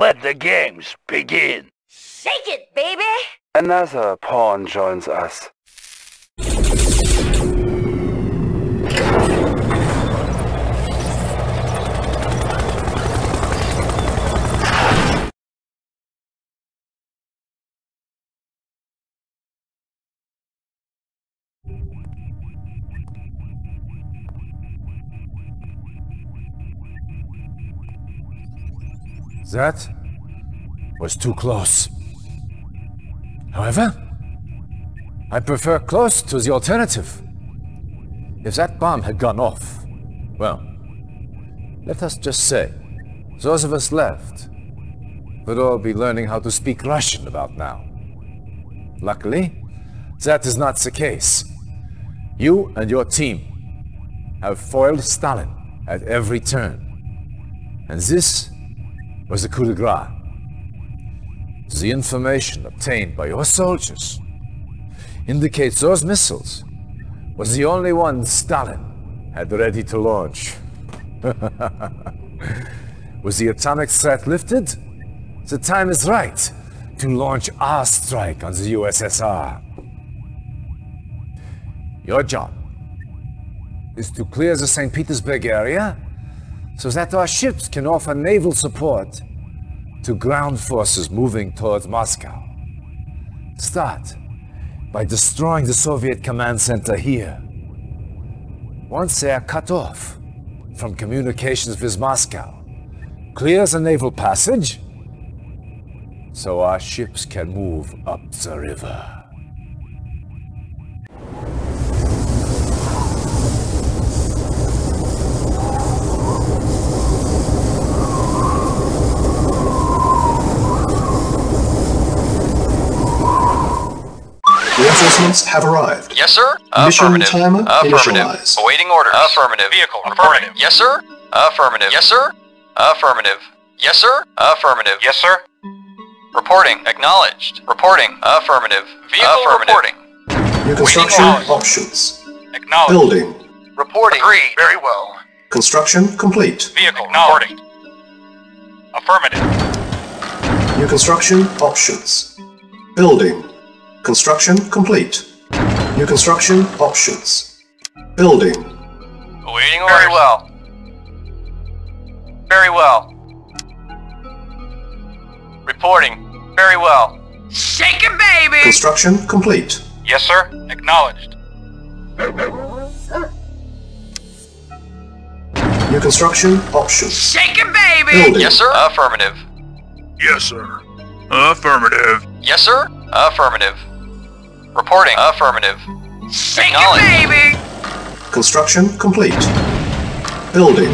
Let the games begin. Shake it, baby! Another pawn joins us. That was too close. However, I prefer close to the alternative. If that bomb had gone off, well, let us just say, those of us left would all be learning how to speak Russian about now. Luckily, that is not the case. You and your team have foiled Stalin at every turn. And this was the coup de grace. The information obtained by your soldiers indicates those missiles was the only one Stalin had ready to launch. was the atomic threat lifted? The time is right to launch our strike on the USSR. Your job is to clear the St. Petersburg area so that our ships can offer naval support to ground forces moving towards Moscow. Start by destroying the Soviet command center here. Once they are cut off from communications with Moscow, clear the naval passage so our ships can move up the river. Reinforcements have arrived. Yes, sir. Mission Affirmative. timer Affirmative. initialized. Awaiting orders. Affirmative. Vehicle reporting. Yes, sir. Affirmative. Yes, sir. Affirmative. Yes, sir. Affirmative. Yes, sir. Reporting. Acknowledged. Reporting. Affirmative. Vehicle Affirmative. reporting. New construction options. Acknowledged. Building. Reporting. Agreed. Very well. Construction complete. Vehicle reporting. Affirmative. New construction options. Building. Construction complete. New construction options. Building. Awaiting orders. Very well. Very well. Reporting. Very well. Shake it, baby! Construction complete. Yes, sir. Acknowledged. New construction options. Shake it, baby! Building. Yes, sir. Affirmative. Yes, sir. Affirmative. Yes, sir. Affirmative. Reporting. Affirmative. Shake Acknowledged. it, baby! Construction complete. Building.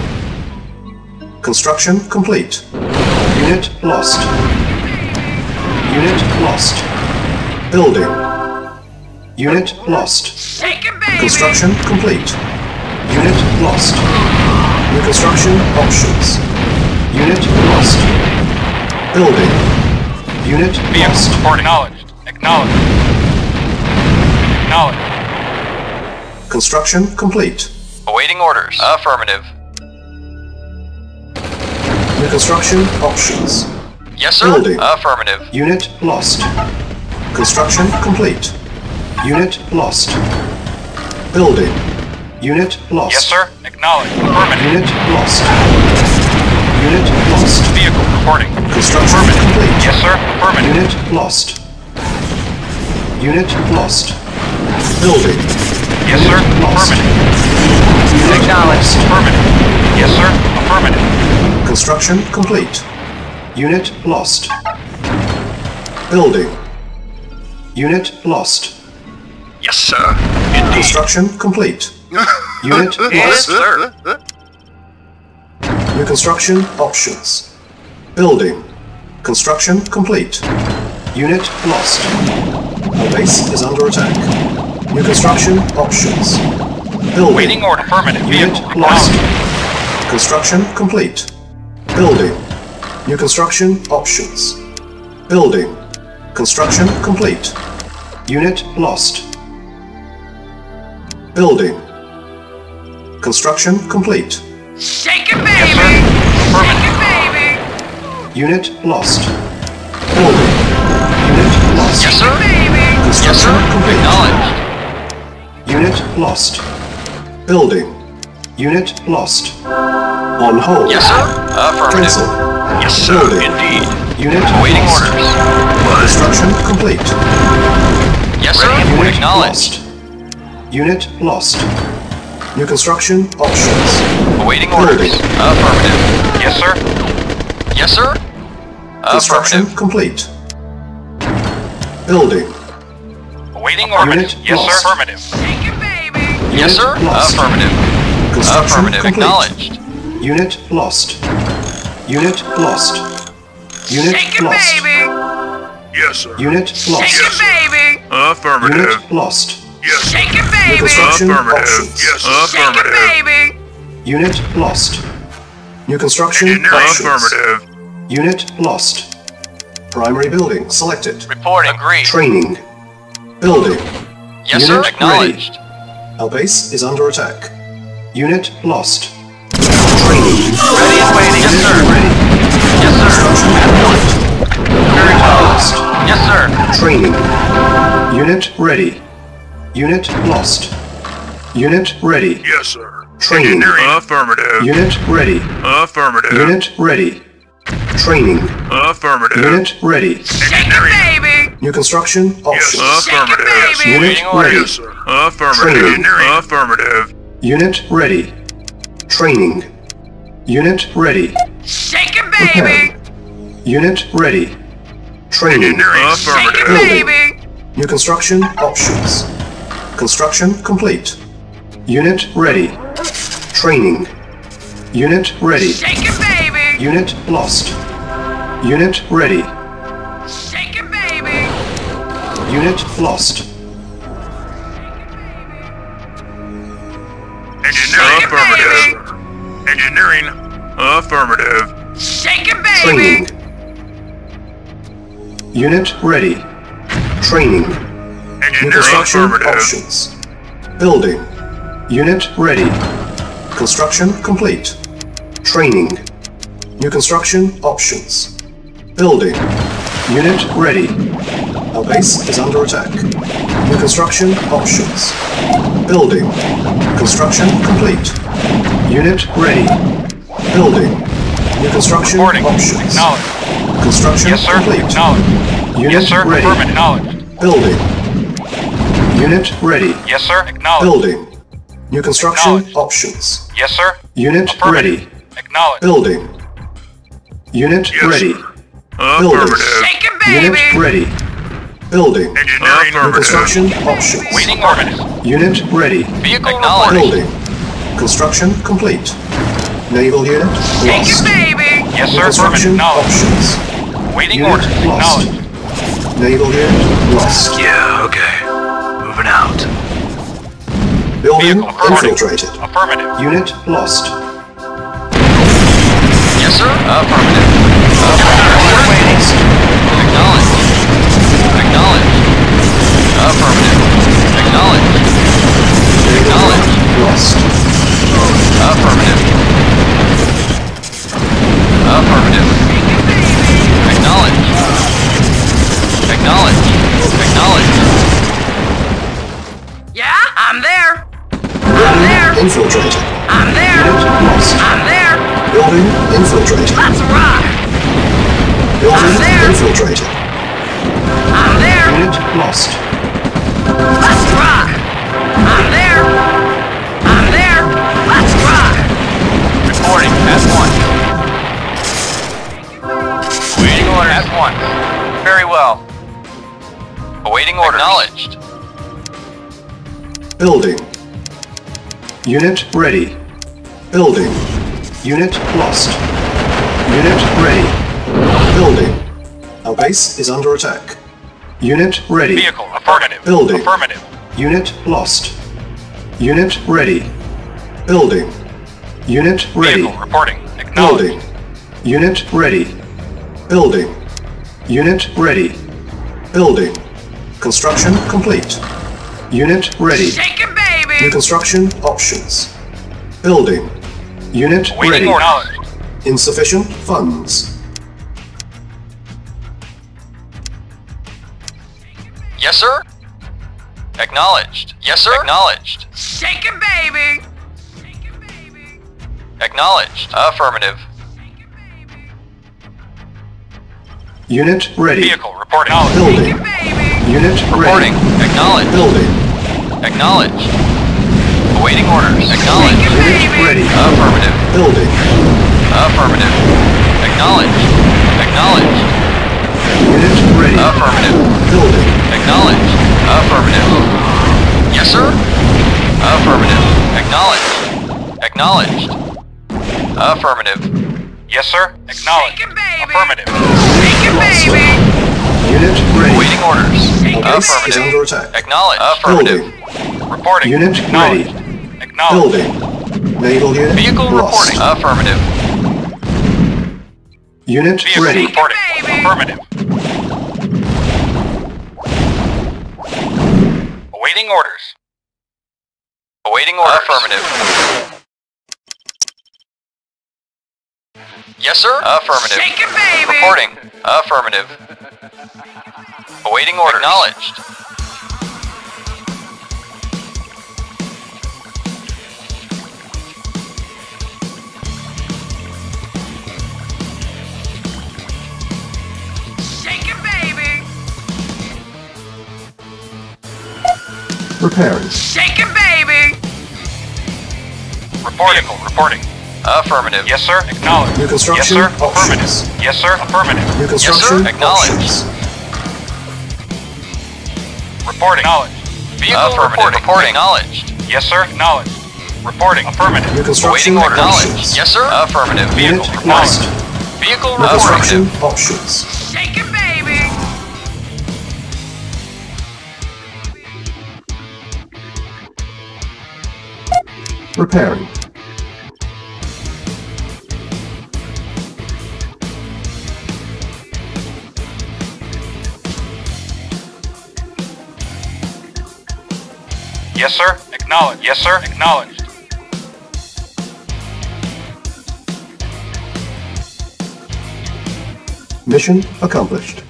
Construction complete. Unit lost. Unit lost. Building. Unit lost. Shake it, baby! Construction complete. Unit lost. Reconstruction options. Unit lost. Building. Unit Vehicle lost. reporting. Acknowledged. Acknowledged. Acknowledged. Construction complete. Awaiting orders. Affirmative. New construction options. Yes, sir. Building. Affirmative. Unit lost. Construction complete. Unit lost. Building. Unit lost. Yes, sir. Acknowledged. Affirmative. Unit lost. Unit lost. Vehicle reporting. Construction complete. Yes, sir. Affirmative. Unit lost. Unit lost. Building. Yes, sir. Affirmative. Acknowledged. Affirmative. Yes, sir. Affirmative. Construction complete. Unit lost. Building. Unit lost. Yes, sir. Indeed. Construction complete. Unit lost. Yes, sir. New construction options. Building. Construction complete. Unit lost. Our base is under attack. New construction options. Building. Waiting order. Affirmative. Unit lost. Construction complete. Building. New construction options. Building. Construction complete. Unit lost. Building. Construction complete. Shake it, baby! Shake it, baby! Unit lost. Building. Unit lost. Yes, sir. Baby. Yes, Construction sir. complete. Acknowledged. Unit lost. Building. Unit lost. On hold. Yes, sir. Affirmative. Cancel. Yes, sir. Building. Indeed. Unit Waiting lost. orders. Construction complete. Yes, sir. Unit Acknowledged. lost. Unit lost. New construction options. Awaiting Building. orders. Affirmative. Yes, sir. Yes, sir. Construction complete. Building. Awaiting orders. Yes, sir. Affirmative. It. Yes, Unit sir. lost. Affirmative. Construction Affirmative. complete. Acknowledged. Unit lost. Unit lost. Unit Shake it, lost. baby. Yes, sir. Unit Shake lost. it, baby. Affirmative. Unit lost. Yes, sir. Shake it, baby. construction Affirmative. options. Yes, Shake it, affirmative. baby. Unit lost. New construction Engineering. options. Affirmative. Unit lost. Primary building selected. Reporting. Agreed. Training. Building. Yes, sir. Unit Acknowledged. Our base is under attack. Unit lost. Training. Ready and waiting. Yes, sir. Ready. Yes, sir. Construction. Very well. Lost. Yes, sir. Training. Unit ready. Unit lost. Unit ready. Yes, sir. Training. Engineering. Affirmative. Unit ready. Affirmative. Unit ready. Training. Affirmative. Unit ready. Shake it, baby. New construction Yes, options. affirmative. baby. Unit ready. Yes, sir. Affirmative. Training. Affirmative. Unit ready. Training. Unit ready. Shake it, baby. Unit ready. Training. Engineering. Shake it, baby. New construction options. Construction complete. Unit ready. Training. Unit ready. Shake it, baby. Unit lost. Unit ready. Shake it, baby. Unit lost. Engineering. Shake it, Affirmative. Engineering. Affirmative. Shake it, baby. Training. Unit ready. Training. New Engineering. construction options. Building. Unit ready. Construction complete. Training. New construction options. Building. Unit ready. Our base is under attack. New construction options. Building. Construction complete. Unit ready. Building. New construction Reporting. options. Acknowledged. Construction Yes, sir. complete. Acknowledged. Unit Yes, sir. ready. Affirmative. Acknowledged. Building. Unit ready. Yes, sir. Acknowledged. Building. New construction options. Yes, sir. Unit ready. Acknowledged. Building. Unit Yes, ready. sir. Affirmative. Shake it, Unit ready. Building. Engineering. New construction options. Waiting orders. Unit ready. Vehicle. Building. Construction complete. Naval unit Shake it, lost. baby. Yes, sir. Construction options. Waiting Unit orders. lost. Acknowledged. Naval unit lost. Yeah, okay. Moving out. Building infiltrated. Affirmative. Unit lost. Yes, sir. Affirmative. Affirmative. Affirmative. Acknowledged. Acknowledged. Lost. Affirmative. Affirmative. Acknowledged. Acknowledged. Acknowledged. Yeah, I'm there. I'm there. Infiltrated. I'm there. Lost. I'm there. Building infiltrated. Let's rock. Building there. infiltrated. I'm there. Unit lost. Let's rock. I'm there. I'm there. Let's rock. Reporting at once. Waiting order at once. Very well. Awaiting order. Acknowledged. Building. Unit ready. Building. Unit lost. Unit ready. Building. Our base is under attack. Unit ready. Vehicle. Affirmative. Building. Affirmative. Unit lost. Unit ready. Building. Unit ready. Vehicle reporting. Building. Unit ready. Building. Unit ready. Building. Construction complete. Unit ready. Shake it, New construction options. Building. Unit Waiting ready. order. Acknowledged. Insufficient funds. Sir. Acknowledged. Yes, sir. Acknowledged. Shake it, baby. Acknowledged. Affirmative. Unit ready. Vehicle reporting. Building. Baby. Unit Reporting. ready. Acknowledged. Building. Acknowledged. Awaiting orders. Acknowledged. Unit ready. Affirmative. Building. Affirmative. Acknowledged. Acknowledged. Unit ready. Affirmative. Building. Acknowledged. Affirmative. Yes, sir. Affirmative. Acknowledged. Acknowledged. Affirmative. Yes, sir. Acknowledged. It. Affirmative. It. Unit ready. Awaiting orders. Base is under Affirmative. attack. Acknowledged. Affirmative. Reporting. Unit ready. Acknowledged. Building. Naval unit Vehicle lost. reporting. Affirmative. Unit Vehicle ready. reporting. Affirmative. Awaiting orders. Awaiting orders. Affirmative. Yes, sir. Affirmative. Shake it, baby. Reporting. Affirmative. Awaiting orders. Acknowledged. Preparing. Shake it, baby. Reporting. Reporting. Affirmative. Yes, sir. Acknowledged. New construction Yes, sir. Affirmative. options. Yes, sir. Affirmative. New Yes, sir. Acknowledged. options. Reporting. Acknowledged. Vehicle Affirmative. reporting. Reporting. Acknowledged. Yes, sir. Acknowledged. Reporting. Affirmative. New construction Awaiting orders. options. Acknowledged. Yes, sir. Affirmative. Vehicle. Unit. Acknowledged. Vehicle New construction affirmative. options. Repairing. Yes, sir. Acknowledged. Yes, sir. Acknowledged. Mission accomplished.